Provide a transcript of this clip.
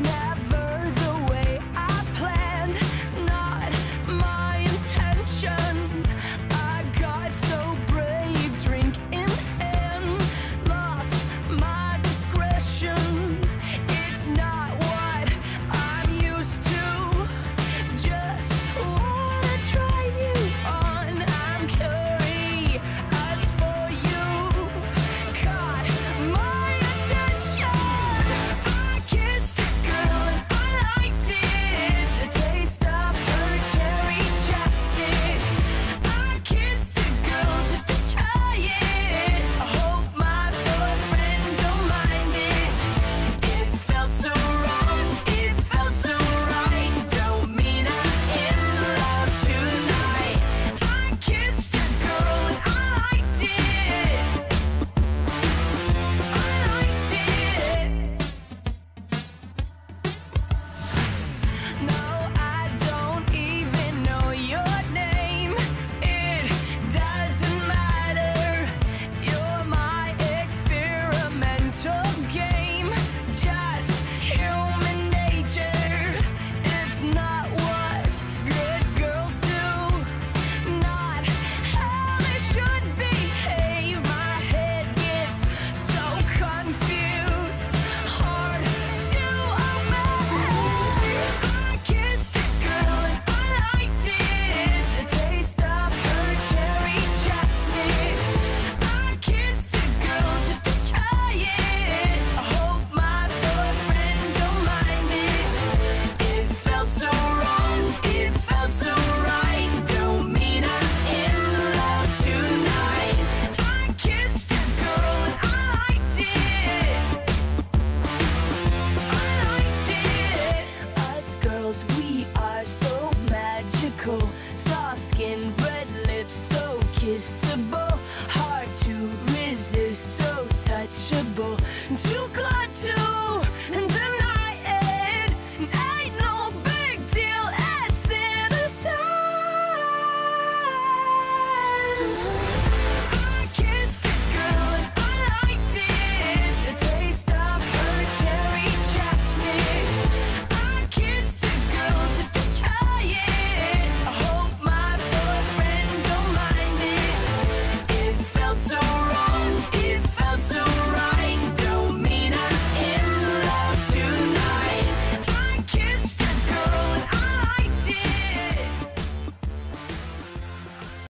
now. Cause we are so magical. Soft skin, red lips, so kissable.